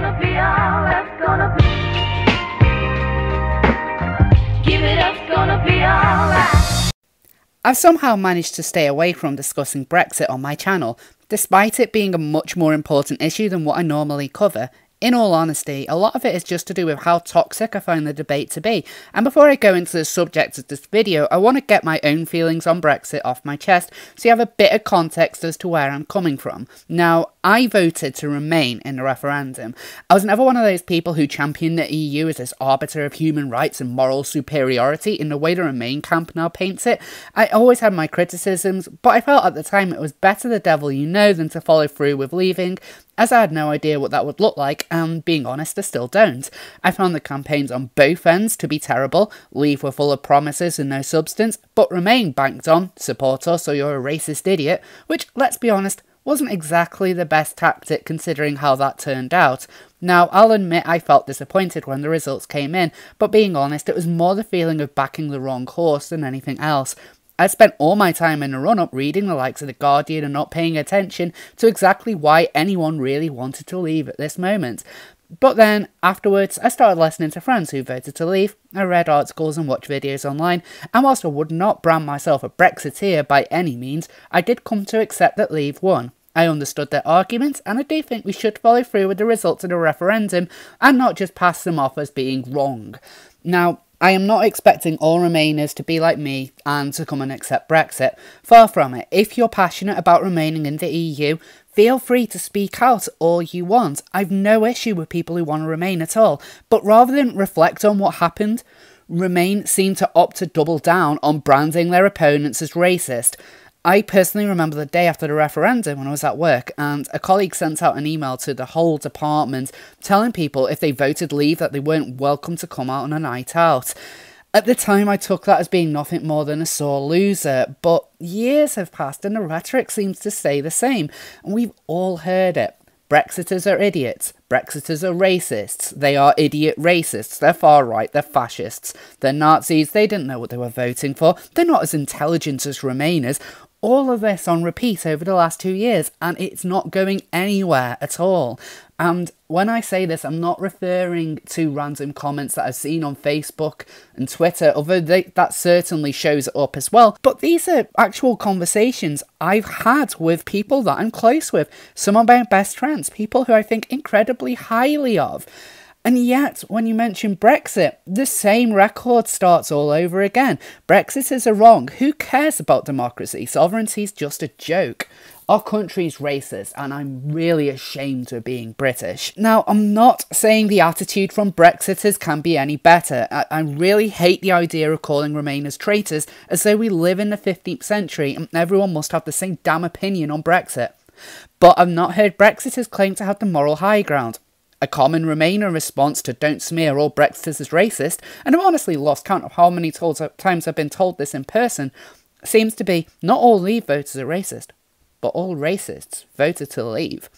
gonna be all that's gonna be. Give it gonna be. I've somehow managed to stay away from discussing Brexit on my channel, despite it being a much more important issue than what I normally cover, in all honesty, a lot of it is just to do with how toxic I find the debate to be. And before I go into the subject of this video, I want to get my own feelings on Brexit off my chest so you have a bit of context as to where I'm coming from. Now, I voted to remain in the referendum. I was never one of those people who championed the EU as this arbiter of human rights and moral superiority in the way the Remain camp now paints it. I always had my criticisms, but I felt at the time it was better the devil you know than to follow through with leaving, as I had no idea what that would look like, and being honest, I still don't. I found the campaigns on both ends to be terrible. Leave were full of promises and no substance, but Remain banked on support us or you're a racist idiot, which, let's be honest, wasn't exactly the best tactic considering how that turned out. Now, I'll admit I felt disappointed when the results came in, but being honest, it was more the feeling of backing the wrong horse than anything else. I spent all my time in the run up reading the likes of The Guardian and not paying attention to exactly why anyone really wanted to leave at this moment. But then, afterwards, I started listening to friends who voted to leave. I read articles and watched videos online, and whilst I would not brand myself a Brexiteer by any means, I did come to accept that Leave won. I understood their arguments, and I do think we should follow through with the results of the referendum and not just pass them off as being wrong. Now, I am not expecting all Remainers to be like me and to come and accept Brexit. Far from it. If you're passionate about remaining in the EU, feel free to speak out all you want. I've no issue with people who want to remain at all. But rather than reflect on what happened, Remain seemed to opt to double down on branding their opponents as racist. I personally remember the day after the referendum when I was at work, and a colleague sent out an email to the whole department telling people if they voted leave that they weren't welcome to come out on a night out. At the time, I took that as being nothing more than a sore loser, but years have passed and the rhetoric seems to stay the same, and we've all heard it. Brexiters are idiots. Brexiters are racists. They are idiot racists. They're far right. They're fascists. They're Nazis. They didn't know what they were voting for. They're not as intelligent as Remainers all of this on repeat over the last two years, and it's not going anywhere at all. And when I say this, I'm not referring to random comments that I've seen on Facebook and Twitter, although they, that certainly shows up as well. But these are actual conversations I've had with people that I'm close with, some of my best friends, people who I think incredibly highly of. And yet, when you mention Brexit, the same record starts all over again. Brexiters are wrong. Who cares about democracy? Sovereignty is just a joke. Our country's racist, and I'm really ashamed of being British. Now, I'm not saying the attitude from Brexiters can be any better. I, I really hate the idea of calling Remainers traitors as though we live in the 15th century and everyone must have the same damn opinion on Brexit. But I've not heard Brexiters claim to have the moral high ground. A common Remainer response to don't smear all Brexiters as racist, and I've honestly lost count of how many times I've been told this in person, seems to be not all Leave voters are racist, but all racists voted to leave.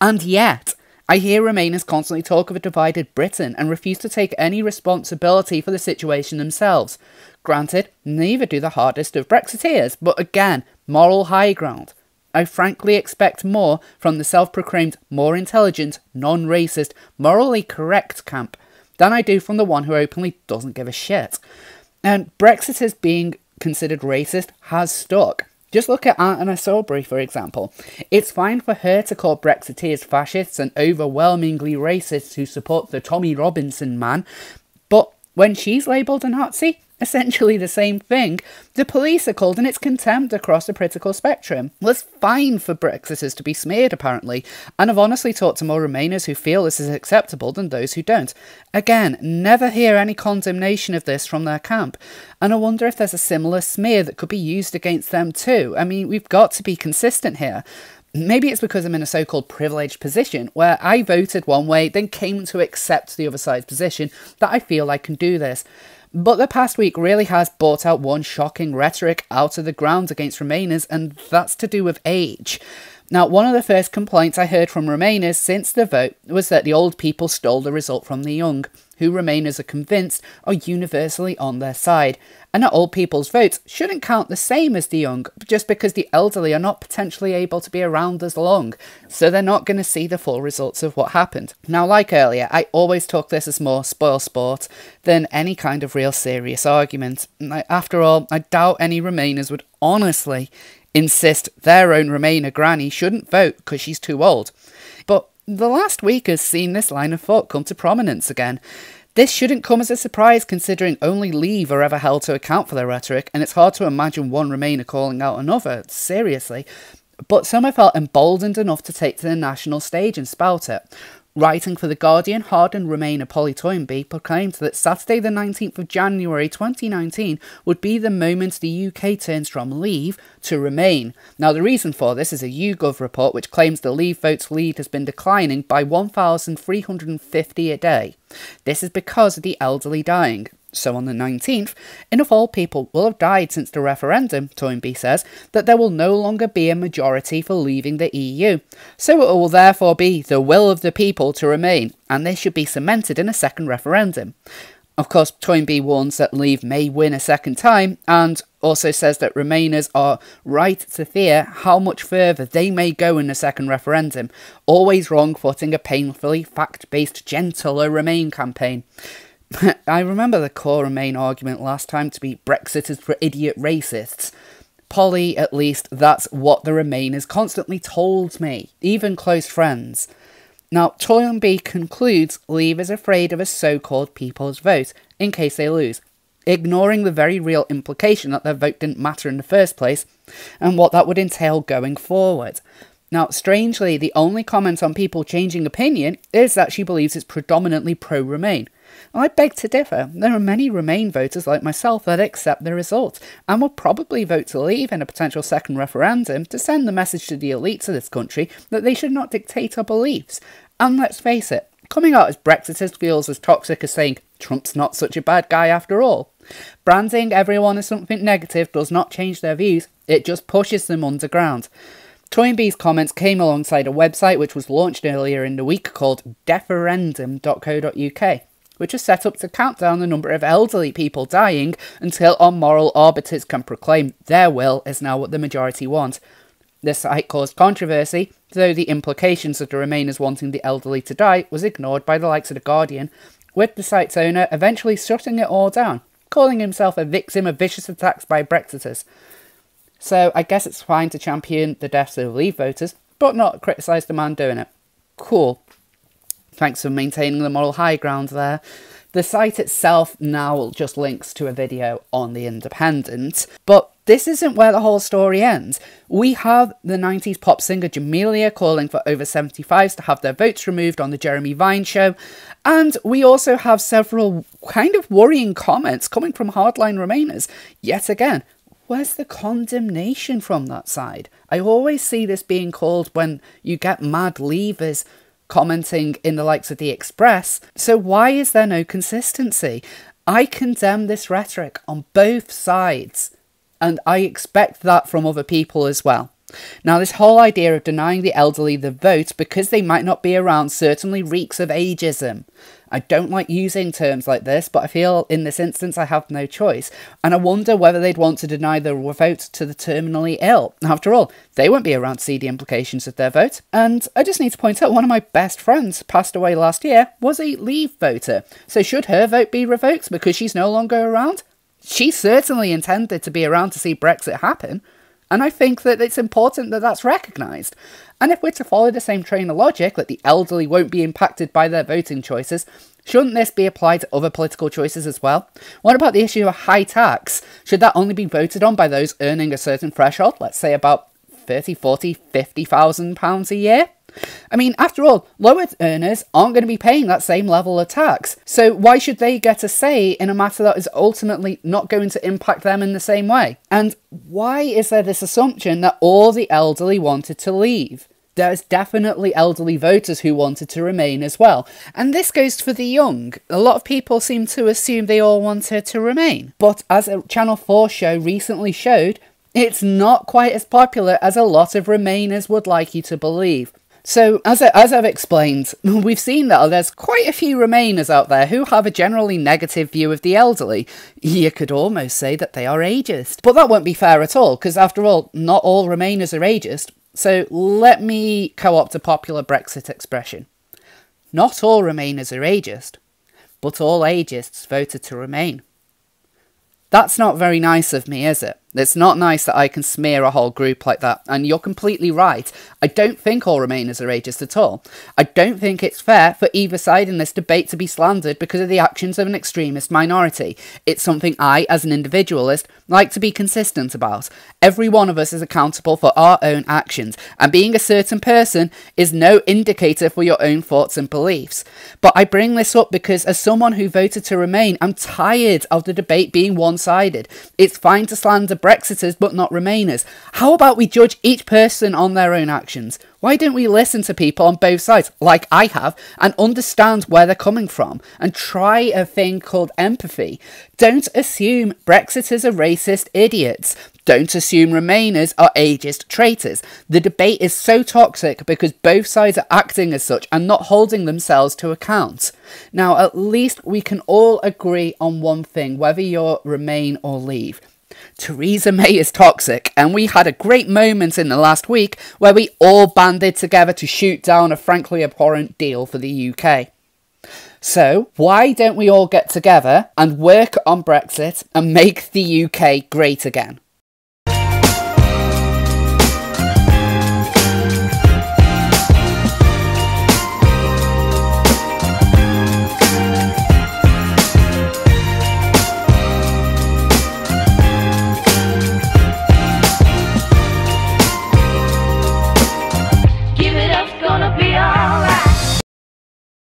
And yet, I hear Remainers constantly talk of a divided Britain and refuse to take any responsibility for the situation themselves. Granted, neither do the hardest of Brexiteers, but again, moral high ground. I frankly expect more from the self proclaimed more intelligent, non racist, morally correct camp than I do from the one who openly doesn't give a shit. And Brexiters being considered racist has stuck. Just look at Anna Soubry, for example. It's fine for her to call Brexiteers fascists and overwhelmingly racists who support the Tommy Robinson man, but when she's labelled a Nazi, essentially the same thing. The police are called in it's contempt across the political spectrum. Well, it's fine for Brexiters to be smeared, apparently, and I've honestly talked to more Remainers who feel this is acceptable than those who don't. Again, never hear any condemnation of this from their camp, and I wonder if there's a similar smear that could be used against them too. I mean, we've got to be consistent here. Maybe it's because I'm in a so called privileged position where I voted one way, then came to accept the other side's position, that I feel I can do this. But the past week really has brought out one shocking rhetoric out of the ground against Remainers, and that's to do with age. Now, one of the first complaints I heard from Remainers since the vote was that the old people stole the result from the young. who Remainers are convinced are universally on their side, and that old people's votes shouldn't count the same as the young just because the elderly are not potentially able to be around as long, so they're not going to see the full results of what happened. Now, like earlier, I always talk this as more spoil sport than any kind of real serious argument. After all, I doubt any Remainers would honestly insist their own Remainer granny shouldn't vote because she's too old. But the last week has seen this line of thought come to prominence again. This shouldn't come as a surprise considering only Leave are ever held to account for their rhetoric, and it's hard to imagine one Remainer calling out another, seriously. But some have felt emboldened enough to take to the national stage and spout it. Writing for The Guardian, hardened Remainer Toynbee proclaimed that Saturday the 19th of January 2019 would be the moment the UK turns from Leave to Remain. Now, the reason for this is a YouGov report which claims the Leave votes lead has been declining by 1,350 a day. This is because of the elderly dying. So on the 19th, enough old people will have died since the referendum, Toynbee says, that there will no longer be a majority for leaving the EU. So it will therefore be the will of the people to remain, and this should be cemented in a second referendum. Of course, Toynbee warns that Leave may win a second time, and also says that Remainers are right to fear how much further they may go in a second referendum, always wrong footing a painfully fact based gentler Remain campaign. I remember the core and main argument last time to be Brexiters for idiot racists. Polly, at least, that's what the Remainers constantly told me, even close friends. Now, Toynbee concludes Leave is afraid of a so called people's vote in case they lose, ignoring the very real implication that their vote didn't matter in the first place and what that would entail going forward. Now, strangely, the only comment on people changing opinion is that she believes it's predominantly pro Remain. I beg to differ. There are many Remain voters like myself that accept the result and will probably vote to leave in a potential second referendum to send the message to the elites of this country that they should not dictate our beliefs. And let's face it, coming out as Brexiters feels as toxic as saying Trump's not such a bad guy after all. Branding everyone as something negative does not change their views, it just pushes them underground. Toynbee's comments came alongside a website which was launched earlier in the week called deatherendum.co.uk which is set up to count down the number of elderly people dying until our moral arbiters can proclaim their will is now what the majority want. This site caused controversy, though the implications of the Remainers wanting the elderly to die was ignored by the likes of The Guardian, with the site's owner eventually shutting it all down, calling himself a victim of vicious attacks by Brexiters. So I guess it's fine to champion the deaths of Leave voters, but not criticise the man doing it. Cool. Thanks for maintaining the moral high ground there. The site itself now just links to a video on The Independent, but this isn't where the whole story ends. We have the 90s pop singer Jamelia calling for over 75s to have their votes removed on the Jeremy Vine show, and we also have several kind of worrying comments coming from hardline Remainers. Yet again, where's the condemnation from that side? I always see this being called when you get mad leavers commenting in the likes of The Express. So, why is there no consistency? I condemn this rhetoric on both sides, and I expect that from other people as well. Now, this whole idea of denying the elderly the vote because they might not be around certainly reeks of ageism. I don't like using terms like this, but I feel in this instance I have no choice. And I wonder whether they'd want to deny the vote to the terminally ill. After all, they won't be around to see the implications of their vote. And I just need to point out one of my best friends passed away last year was a Leave voter. So should her vote be revoked because she's no longer around? She certainly intended to be around to see Brexit happen. And I think that it's important that that's recognised. And if we're to follow the same train of logic that the elderly won't be impacted by their voting choices, shouldn't this be applied to other political choices as well? What about the issue of high tax? Should that only be voted on by those earning a certain threshold, let's say about 30, 40, 50,000 pounds a year? I mean, after all, lower earners aren't going to be paying that same level of tax. So why should they get a say in a matter that is ultimately not going to impact them in the same way? And why is there this assumption that all the elderly wanted to leave? There's definitely elderly voters who wanted to remain as well. And this goes for the young. A lot of people seem to assume they all wanted to remain. But as a Channel 4 show recently showed, it's not quite as popular as a lot of Remainers would like you to believe. So, as, I, as I've explained, we've seen that there's quite a few Remainers out there who have a generally negative view of the elderly. You could almost say that they are ageist. But that won't be fair at all, because after all, not all Remainers are ageist. So, let me co opt a popular Brexit expression. Not all Remainers are ageist, but all ageists voted to remain. That's not very nice of me, is it? It's not nice that I can smear a whole group like that, and you're completely right. I don't think all Remainers are ageist at all. I don't think it's fair for either side in this debate to be slandered because of the actions of an extremist minority. It's something I, as an individualist, like to be consistent about. Every one of us is accountable for our own actions, and being a certain person is no indicator for your own thoughts and beliefs. But I bring this up because, as someone who voted to remain, I'm tired of the debate being one sided. It's fine to slander Brexiters but not Remainers. How about we judge each person on their own actions? Why don't we listen to people on both sides, like I have, and understand where they're coming from and try a thing called empathy? Don't assume Brexiters are racist idiots. Don't assume Remainers are ageist traitors. The debate is so toxic because both sides are acting as such and not holding themselves to account. Now, at least we can all agree on one thing, whether you're Remain or Leave. Theresa May is toxic, and we had a great moment in the last week where we all banded together to shoot down a frankly abhorrent deal for the UK. So, why don't we all get together and work on Brexit and make the UK great again?